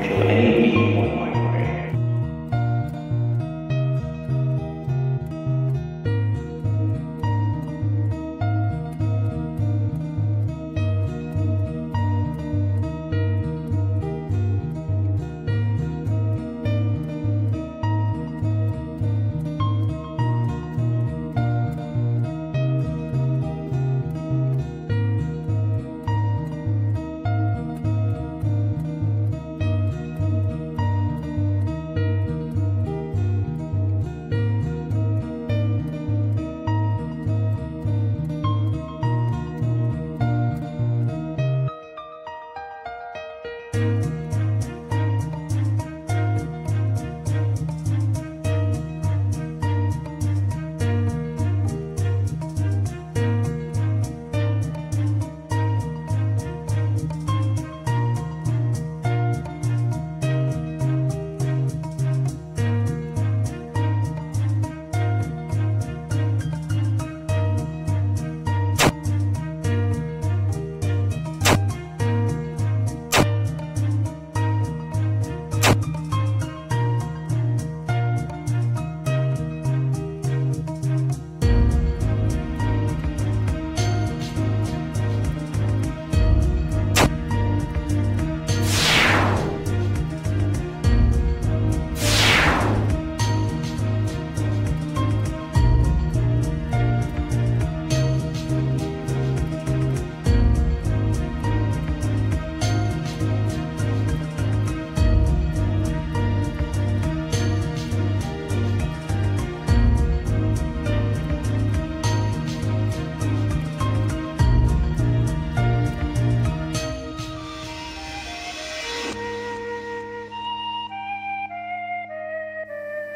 to any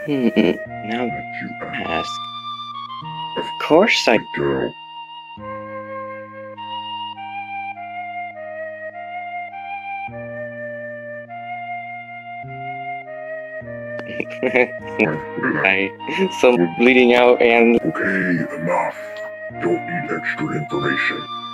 Hmm, now that you ask. Of course I do. I some bleeding out and Okay, enough. Don't need extra information.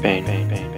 Bang, bang, bang.